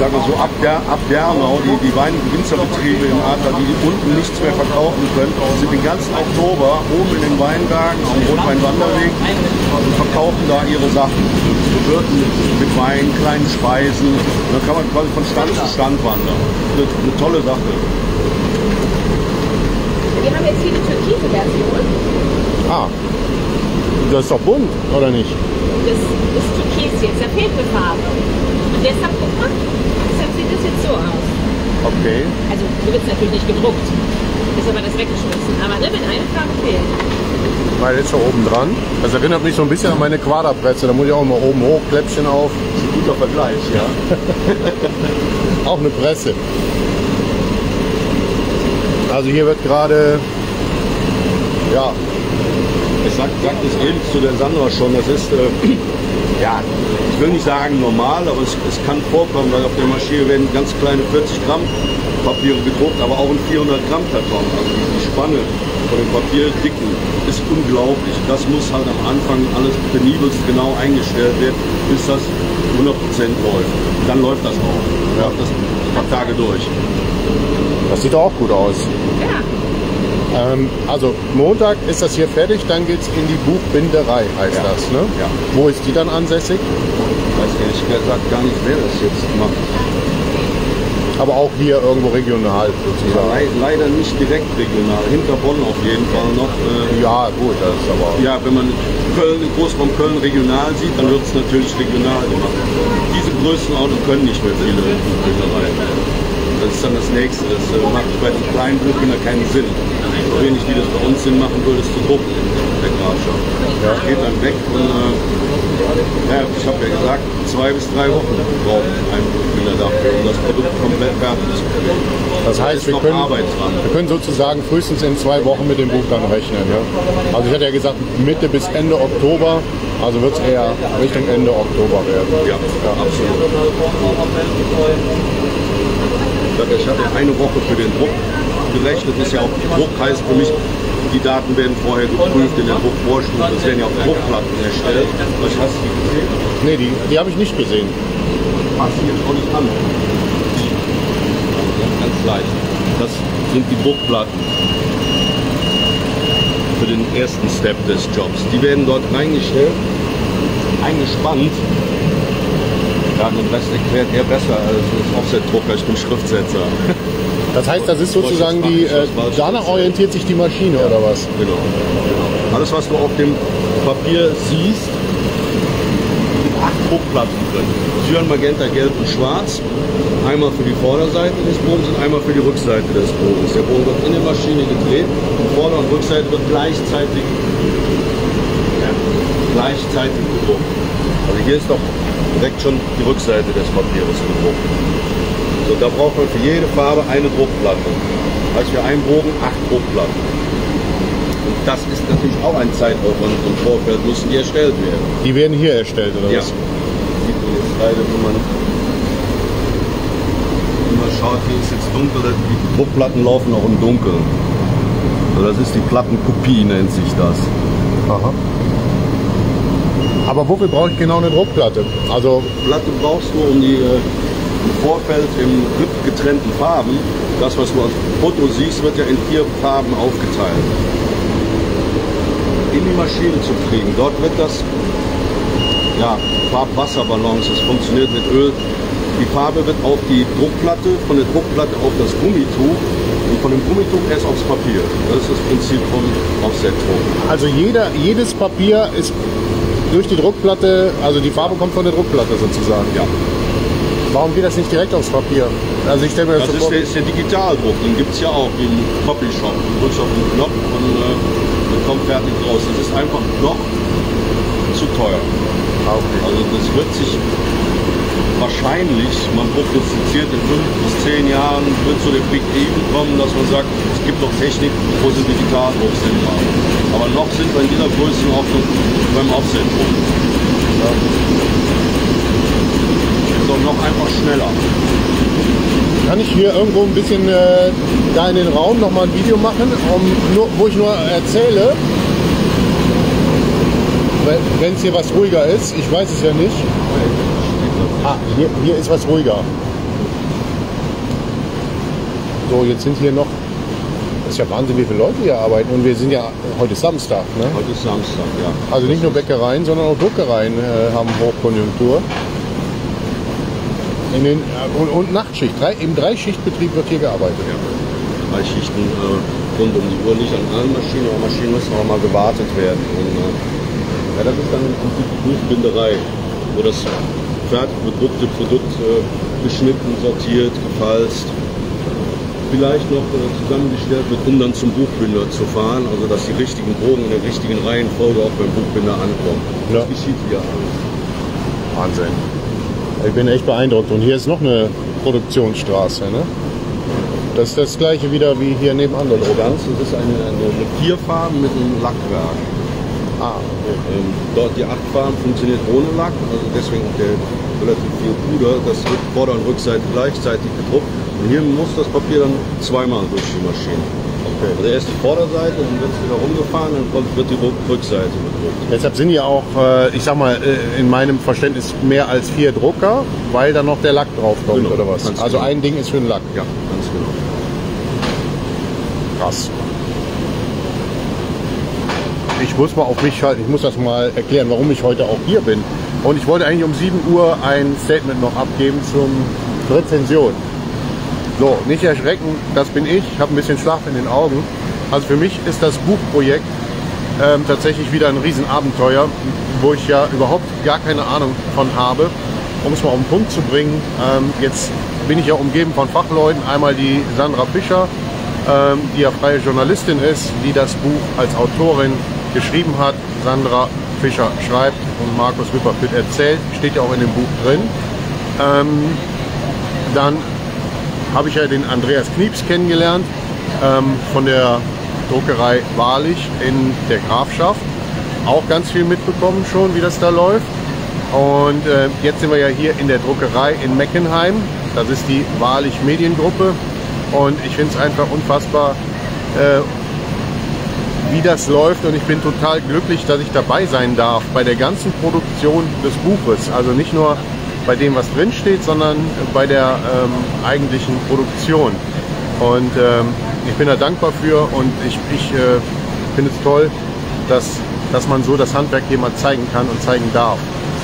S4: Ich sage mal so, ab, der, ab Dernau, die, die Wein- und Winzerbetriebe im Adler, die unten nichts mehr verkaufen können, sind den ganzen Oktober oben in den Weinbergen am Rotwein-Wanderweg und verkaufen da ihre Sachen. Bewirten mit, Wein, kleinen Speisen. Da kann man quasi von Stand zu Stand wandern. Eine, eine tolle Sache.
S5: Wir haben jetzt hier die türkise Version.
S1: Ah, das ist doch bunt, oder nicht?
S5: Das ist türkis jetzt, da fehlt eine Farbe. Und deshalb, guck mal, sieht so aus.
S1: Okay.
S5: Also, so wird es natürlich nicht gedruckt. Ist aber das weggeschmissen. Aber ne, wenn eine Farbe fehlt.
S1: Weil jetzt da oben dran. Das erinnert mich so ein bisschen an meine Quaderpresse. Da muss ich auch immer oben hoch, Kläppchen auf.
S4: Guter Vergleich, ja.
S1: Auch eine Presse. Also hier wird gerade, ja,
S4: Ich sag, sag das eben zu der Sandra schon, das ist, äh, ja, ich will nicht sagen normal, aber es, es kann vorkommen, weil auf der Maschine werden ganz kleine 40 Gramm Papiere gedruckt, aber auch ein 400 Gramm Karton. Also die, Spanne von den Papierdicken ist unglaublich. Das muss halt am Anfang alles penibelst genau eingestellt werden, bis das 100% läuft. Dann läuft das auch. Ja. Läuft das ein paar Tage durch.
S1: das sieht doch auch gut aus.
S5: Ja.
S1: Ähm, also Montag ist das hier fertig, dann geht es in die Buchbinderei, heißt
S4: Ja.
S1: das. Ne?
S4: Ja.
S1: Wo ist die dann ansässig?
S4: Ich weiß ehrlich gesagt gar nicht, wer das jetzt macht.
S1: Aber auch hier irgendwo regional
S4: Ja,
S1: sozusagen.
S4: lei- leider nicht direkt regional. Hinter Bonn auf jeden Fall noch. Äh,
S1: Ja, gut, das ist aber.
S4: ja, wenn man Köln, Großraum Köln regional sieht, dann wird es natürlich regional gemacht. Diese Größenordnung können nicht mehr viele Büchereien. Das ist dann das nächste. Das äh, macht bei den kleinen Buchbindern keinen Sinn. Wenig wie das bei uns Sinn machen würde, es zu drucken in der Grafschaft. Das geht dann weg und äh, ja, ich habe ja gesagt, zwei bis drei Wochen braucht ein Buchbinder dafür, um das Produkt komplett fertig zu kriegen.
S1: Das
S4: Da
S1: heißt,
S4: ist
S1: wir können, wir können sozusagen frühestens in zwei Wochen mit dem Buch dann rechnen. Ja? Also ich hatte ja gesagt Mitte bis Ende Oktober, also wird es eher Richtung Ende Oktober werden.
S4: Ja, absolut. Ich sag, Ich hatte eine Woche für den Druck gerechnet. Ist ja auch Druck heißt für mich, die Daten werden vorher geprüft in der Druckvorstufe. Es werden ja auch Druckplatten erstellt. Was hast du gesehen?
S1: Nee, die, die habe ich nicht gesehen.
S4: Du jetzt auch nicht an. Ganz leicht. Das sind die Druckplatten für den ersten Step des Jobs. Die werden dort reingestellt, eingespannt. Ja, den Rest erklärt er besser als das Offset-Drucker. Ich bin Schriftsetzer.
S1: Das heißt, das ist sozusagen die, äh, danach orientiert sich die Maschine oder was?
S4: Genau. Alles, was du auf dem Papier siehst, sind acht Druckplatten drin. Cyan, Magenta, Gelb und Schwarz. Einmal für die Vorderseite des Bogens und einmal für die Rückseite des Bogens. Der Bogen wird in der Maschine gedreht und Vorder- und Rückseite wird gleichzeitig, ja, gleichzeitig gedruckt. Also hier ist doch direkt schon die Rückseite des Papiers gedruckt. So, So, da braucht man für jede Farbe eine Druckplatte. Also für einen Bogen acht Druckplatten. Und das ist natürlich auch ein Zeitaufwand im Vorfeld, müssen die erstellt werden.
S1: Die werden hier erstellt, oder
S4: Ja.
S1: was?
S4: Sieht man jetzt leider, wenn man, wenn man schaut, hier ist jetzt dunkel, die Druckplatten laufen auch im Dunkeln. So, das ist die Plattenkopie, nennt sich das.
S1: Aha. Aber wofür brauche ich genau eine Druckplatte? Also,
S4: Platte brauchst du, um die äh, im Vorfeld in getrennten Farben, das was du als Foto siehst, wird ja in vier Farben aufgeteilt. In die Maschine zu kriegen. Dort wird das ja, Farbwasserbalance, das funktioniert mit Öl. Die Farbe wird auf die Druckplatte, von der Druckplatte auf das Gummituch und von dem Gummituch erst aufs Papier. Das ist das Prinzip vom Offset-Druck.
S1: also jeder, jedes Papier ist durch die Druckplatte, also die Farbe kommt von der Druckplatte sozusagen.
S4: Ja.
S1: Warum geht das nicht direkt aufs Papier? Also ich stelle mir das,
S4: Das
S1: so
S4: ist
S1: vor.
S4: der, ist der Digitaldruck, den gibt es ja auch wie im Copyshop. Du drückst auf den Knopf und äh, dann kommt fertig raus. Das ist einfach noch zu teuer.
S1: Ah, okay.
S4: Also das wird sich wahrscheinlich, man prognostiziert in fünf bis zehn Jahren, wird so der Big Even kommen, dass man sagt, es gibt noch Technik, wo sie Sinn machen. Aber noch sind wir in dieser Größenordnung beim Offset-Druck. Ist auch noch einfach schneller.
S1: Kann ich hier irgendwo ein bisschen äh, da in den Raum nochmal ein Video machen, um, nur, wo ich nur erzähle, wenn es hier was ruhiger ist? Ich weiß es ja nicht. Ah, hier, hier ist was ruhiger. So, jetzt sind hier noch. Das ist ja Wahnsinn, wie viele Leute hier arbeiten. Und wir sind ja heute ist Samstag. Ne?
S4: Heute ist Samstag, ja.
S1: Also nicht nur Bäckereien, sondern auch Druckereien äh, haben Hochkonjunktur. In den, und, und Nachtschicht. Drei, Im Dreischichtbetrieb wird hier gearbeitet.
S4: Ja. Drei Schichten äh, rund um die Uhr, nicht an allen Maschinen, aber Maschinen müssen auch mal gewartet werden. Und, äh, ja, das ist dann die Buchbinderei, wo das fertig bedruckte Produkt äh, geschnitten, sortiert, gefalzt, vielleicht noch äh, zusammengestellt wird, um dann zum Buchbinder zu fahren, also dass die richtigen Bogen in der richtigen Reihenfolge auch beim Buchbinder ankommen.
S1: Ja.
S4: Das geschieht hier alles.
S1: Wahnsinn. Ich bin echt beeindruckt. Und hier ist noch eine Produktionsstraße. Ne? Das ist das gleiche wieder wie hier nebenan. der.
S4: Ganze das ist eine, eine, Vierfarben mit einem Lackwerk.
S1: Ah, okay.
S4: Ähm, dort die acht Farben funktioniert ohne Lack, also deswegen der relativ viel Puder. Das wird Vorder- und Rückseite gleichzeitig gedruckt. Und hier muss das Papier dann zweimal durch die Maschine.
S1: Okay.
S4: Also erst die Vorderseite, dann wird es wieder rumgefahren, dann kommt, wird die Rück- Rückseite gedruckt.
S1: Deshalb sind ja auch, äh, ich sag mal, äh, in meinem Verständnis mehr als vier Drucker, weil dann noch der Lack drauf kommt
S4: Genau,
S1: oder was. Also
S4: genau.
S1: ein Ding ist für den Lack.
S4: Ja, ganz genau.
S1: Krass. Ich muss mal auf mich halten, ich muss das mal erklären, warum ich heute auch hier bin. Und ich wollte eigentlich um 7 Uhr ein Statement noch abgeben zum Rezension. So, nicht erschrecken, das bin ich. Ich habe ein bisschen Schlaf in den Augen. Also für mich ist das Buchprojekt ähm, tatsächlich wieder ein Riesenabenteuer, wo ich ja überhaupt gar keine Ahnung von habe. Um es mal auf den Punkt zu bringen, ähm, jetzt bin ich ja umgeben von Fachleuten. Einmal die Sandra Fischer, ähm, die ja freie Journalistin ist, die das Buch als Autorin geschrieben hat. Sandra Fischer schreibt und Markus Wipperfitt erzählt, steht ja auch in dem Buch drin. Ähm, dann habe ich ja den Andreas Knieps kennengelernt ähm, von der Druckerei Wahrlich in der Grafschaft. Auch ganz viel mitbekommen schon, wie das da läuft. Und äh, jetzt sind wir ja hier in der Druckerei in Meckenheim. Das ist die Wahrlich Mediengruppe. Und ich finde es einfach unfassbar, äh, wie das läuft. Und ich bin total glücklich, dass ich dabei sein darf bei der ganzen Produktion des Buches. Also nicht nur bei dem, was drin steht, sondern bei der ähm, eigentlichen Produktion. Und ähm, ich bin da dankbar für und ich, ich äh, finde es toll, dass, dass man so das Handwerk mal zeigen kann und zeigen darf.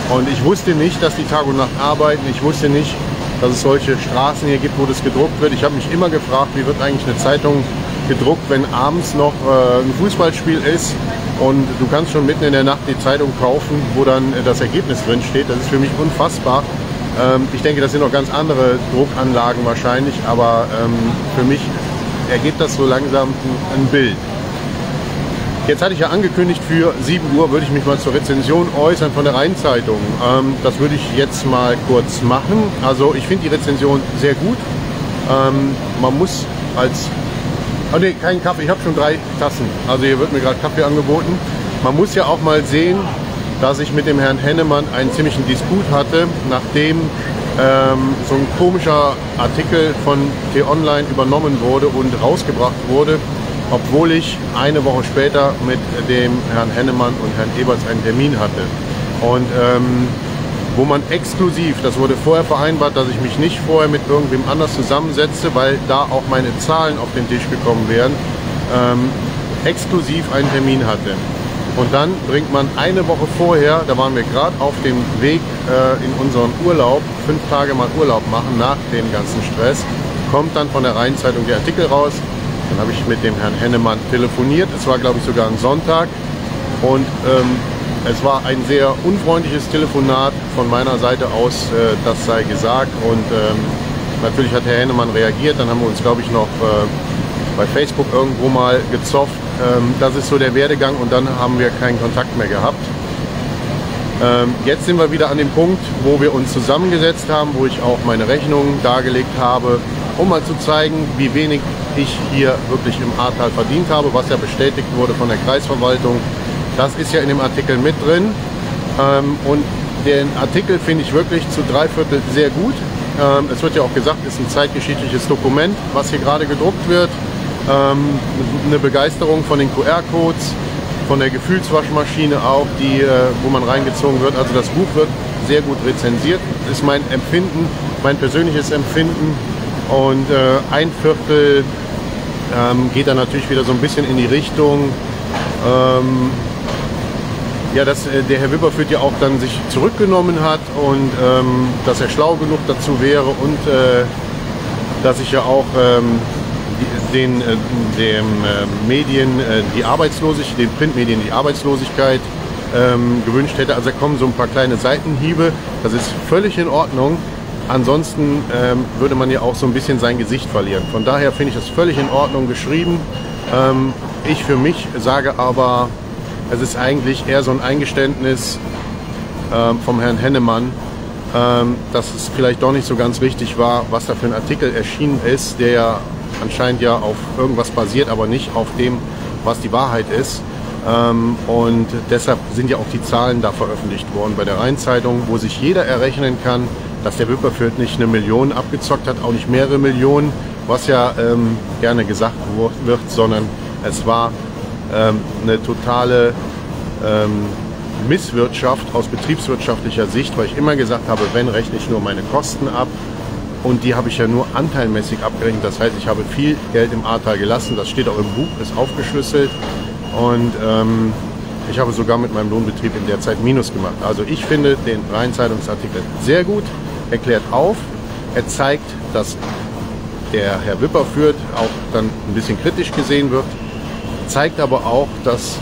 S1: Und ich wusste nicht, dass die Tag und Nacht arbeiten. Ich wusste nicht, dass es solche Straßen hier gibt, wo das gedruckt wird. Ich habe mich immer gefragt, wie wird eigentlich eine Zeitung gedruckt, wenn abends noch äh, ein Fußballspiel ist und du kannst schon mitten in der Nacht die Zeitung kaufen, wo dann äh, das Ergebnis drin steht. Das ist für mich unfassbar. Ähm, ich denke, das sind noch ganz andere Druckanlagen wahrscheinlich, aber ähm, für mich ergibt das so langsam ein, ein Bild. Jetzt hatte ich ja angekündigt, für 7 Uhr würde ich mich mal zur Rezension äußern von der Rheinzeitung. Ähm, das würde ich jetzt mal kurz machen. Also ich finde die Rezension sehr gut. Ähm, man muss als... Oh ne, kein Kaffee, ich habe schon drei Tassen. Also hier wird mir gerade Kaffee angeboten. Man muss ja auch mal sehen, dass ich mit dem Herrn Hennemann einen ziemlichen Disput hatte, nachdem ähm, so ein komischer Artikel von T-Online übernommen wurde und rausgebracht wurde, obwohl ich eine Woche später mit dem Herrn Hennemann und Herrn Eberts einen Termin hatte. Und ähm, wo man exklusiv, das wurde vorher vereinbart, dass ich mich nicht vorher mit irgendwem anders zusammensetze, weil da auch meine Zahlen auf den Tisch gekommen wären, ähm, exklusiv einen Termin hatte. Und dann bringt man eine Woche vorher, da waren wir gerade auf dem Weg äh, in unseren Urlaub, fünf Tage mal Urlaub machen nach dem ganzen Stress, kommt dann von der Rheinzeitung der Artikel raus. Dann habe ich mit dem Herrn Hennemann telefoniert. Es war, glaube ich, sogar ein Sonntag. Und ähm, es war ein sehr unfreundliches Telefonat von meiner Seite aus, äh, das sei gesagt. Und ähm, natürlich hat Herr Hennemann reagiert. Dann haben wir uns, glaube ich, noch äh, bei Facebook irgendwo mal gezofft ähm, das ist so der Werdegang und dann haben wir keinen Kontakt mehr gehabt. Ähm, jetzt sind wir wieder an dem Punkt, wo wir uns zusammengesetzt haben, wo ich auch meine Rechnungen dargelegt habe, um mal zu zeigen, wie wenig ich hier wirklich im Ahrtal verdient habe, was ja bestätigt wurde von der Kreisverwaltung. Das ist ja in dem Artikel mit drin. Ähm, und den Artikel finde ich wirklich zu drei Viertel sehr gut. es wird ja auch gesagt, es ist ein zeitgeschichtliches Dokument, was hier gerade gedruckt wird. Ähm, eine Begeisterung von den QR-Codes, von der Gefühlswaschmaschine auch, die, äh, wo man reingezogen wird. Also das Buch wird sehr gut rezensiert, ist mein Empfinden, mein persönliches Empfinden. Und äh, ein Viertel ähm, geht dann natürlich wieder so ein bisschen in die Richtung, ähm, ja, dass äh, der Herr Wipperfürt ja auch dann sich zurückgenommen hat und ähm, dass er schlau genug dazu wäre und äh, dass ich ja auch ähm, den, äh, dem äh, Medien äh, die Arbeitslosigkeit, den Printmedien die Arbeitslosigkeit ähm, gewünscht hätte. Also da kommen so ein paar kleine Seitenhiebe. Das ist völlig in Ordnung. Ansonsten ähm, würde man ja auch so ein bisschen sein Gesicht verlieren. Von daher finde ich das völlig in Ordnung geschrieben. Ähm, ich für mich sage aber, es ist eigentlich eher so ein Eingeständnis ähm, vom Herrn Hennemann, ähm, dass es vielleicht doch nicht so ganz richtig war, was da für ein Artikel erschienen ist, der ja anscheinend ja auf irgendwas basiert, aber nicht auf dem, was die Wahrheit ist. Ähm, und deshalb sind ja auch die Zahlen da veröffentlicht worden bei der Rheinzeitung, wo sich jeder errechnen kann, dass der Wipperfürth nicht eine Million abgezockt hat, auch nicht mehrere Millionen, was ja ähm, gerne gesagt wird, sondern es war ähm, eine totale ähm, Misswirtschaft aus betriebswirtschaftlicher Sicht, weil ich immer gesagt habe, wenn rechne ich nur meine Kosten ab und die habe ich ja nur anteilmäßig abgerechnet. Das heißt, ich habe viel Geld im Ahrtal gelassen. Das steht auch im Buch, ist aufgeschlüsselt. Und ähm, ich habe sogar mit meinem Lohnbetrieb in der Zeit Minus gemacht. Also ich finde den Rheinzeitungsartikel sehr gut. Er klärt auf. Er zeigt, dass der Herr Wipper führt, auch dann ein bisschen kritisch gesehen wird. Zeigt aber auch, dass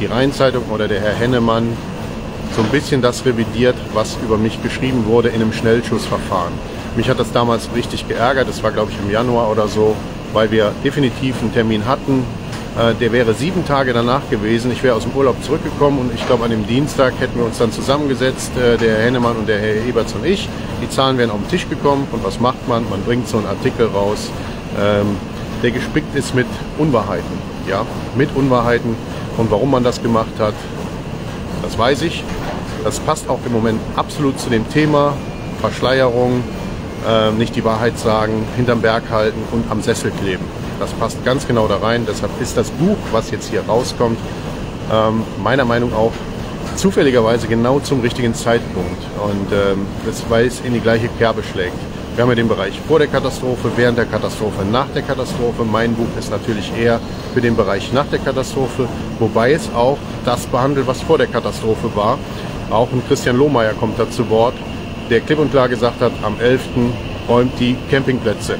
S1: die Rheinzeitung oder der Herr Hennemann so ein bisschen das revidiert, was über mich geschrieben wurde in einem Schnellschussverfahren. Mich hat das damals richtig geärgert. Das war, glaube ich, im Januar oder so, weil wir definitiv einen Termin hatten. Äh, der wäre sieben Tage danach gewesen. Ich wäre aus dem Urlaub zurückgekommen und ich glaube, an dem Dienstag hätten wir uns dann zusammengesetzt, äh, der Herr Hennemann und der Herr Eberts und ich. Die Zahlen wären auf den Tisch gekommen und was macht man? Man bringt so einen Artikel raus, ähm, der gespickt ist mit Unwahrheiten. Ja, mit Unwahrheiten. Und warum man das gemacht hat, das weiß ich. Das passt auch im Moment absolut zu dem Thema Verschleierung, äh, nicht die Wahrheit sagen, hinterm Berg halten und am Sessel kleben. Das passt ganz genau da rein. Deshalb ist das Buch, was jetzt hier rauskommt, ähm, meiner Meinung nach auch zufälligerweise genau zum richtigen Zeitpunkt. Und ähm, das, weil es in die gleiche Kerbe schlägt. Wir haben ja den Bereich vor der Katastrophe, während der Katastrophe, nach der Katastrophe. Mein Buch ist natürlich eher für den Bereich nach der Katastrophe, wobei es auch das behandelt, was vor der Katastrophe war. Auch ein Christian Lohmeier kommt da zu Wort, der klipp und klar gesagt hat, am 11. räumt die Campingplätze.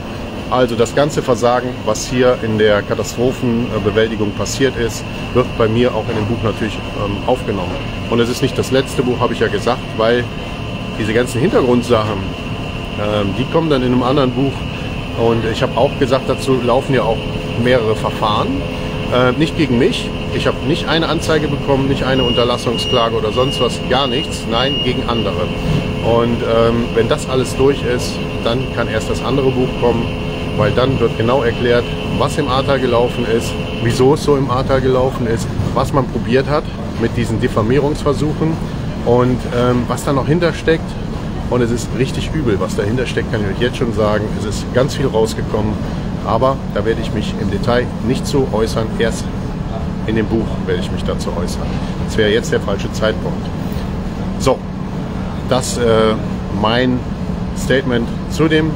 S1: Also das ganze Versagen, was hier in der Katastrophenbewältigung passiert ist, wird bei mir auch in dem Buch natürlich ähm, aufgenommen. Und es ist nicht das letzte Buch, habe ich ja gesagt, weil diese ganzen Hintergrundsachen, ähm, die kommen dann in einem anderen Buch. Und ich habe auch gesagt, dazu laufen ja auch mehrere Verfahren. Äh, nicht gegen mich. Ich habe nicht eine Anzeige bekommen, nicht eine Unterlassungsklage oder sonst was, gar nichts. Nein, gegen andere. Und ähm, wenn das alles durch ist, dann kann erst das andere Buch kommen, weil dann wird genau erklärt, was im Ahrtal gelaufen ist, wieso es so im Ahrtal gelaufen ist, was man probiert hat mit diesen Diffamierungsversuchen und ähm, was da noch hintersteckt. Und es ist richtig übel, was dahinter steckt, kann ich euch jetzt schon sagen. Es ist ganz viel rausgekommen, aber da werde ich mich im Detail nicht so äußern. Erst in dem Buch werde ich mich dazu äußern. Das wäre jetzt der falsche Zeitpunkt. So, das äh, mein Statement zu, dem,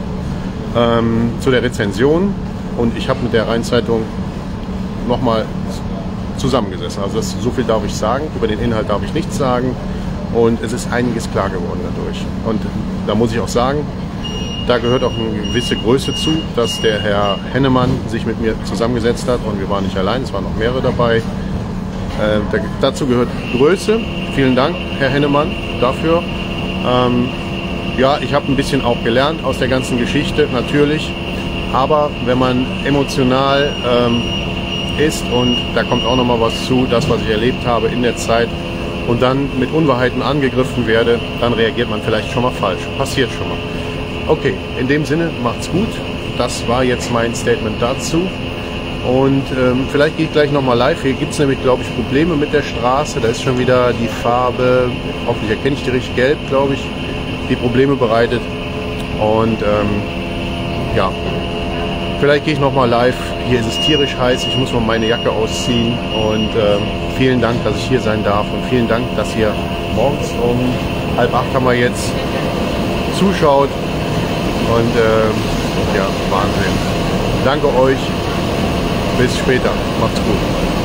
S1: ähm, zu der Rezension. Und ich habe mit der Rheinzeitung nochmal zusammengesessen. Also das, so viel darf ich sagen. Über den Inhalt darf ich nichts sagen. Und es ist einiges klar geworden dadurch. Und da muss ich auch sagen, da gehört auch eine gewisse Größe zu, dass der Herr Hennemann sich mit mir zusammengesetzt hat und wir waren nicht allein, es waren noch mehrere dabei. Äh, da, dazu gehört Größe. Vielen Dank, Herr Hennemann, dafür. Ähm, ja, ich habe ein bisschen auch gelernt aus der ganzen Geschichte, natürlich. Aber wenn man emotional ähm, ist und da kommt auch noch mal was zu, das, was ich erlebt habe in der Zeit und dann mit Unwahrheiten angegriffen werde, dann reagiert man vielleicht schon mal falsch. Passiert schon mal. Okay, in dem Sinne, macht's gut. Das war jetzt mein Statement dazu. Und ähm, vielleicht gehe ich gleich nochmal live. Hier gibt es nämlich, glaube ich, Probleme mit der Straße. Da ist schon wieder die Farbe, hoffentlich erkenne ich die richtig, gelb, glaube ich, die Probleme bereitet. Und ähm, ja, vielleicht gehe ich nochmal live. Hier ist es tierisch heiß. Ich muss mal meine Jacke ausziehen. Und ähm, vielen Dank, dass ich hier sein darf. Und vielen Dank, dass ihr morgens um halb acht haben wir jetzt zuschaut. Und ähm, ja, Wahnsinn. Danke euch. Bis später. Macht's gut.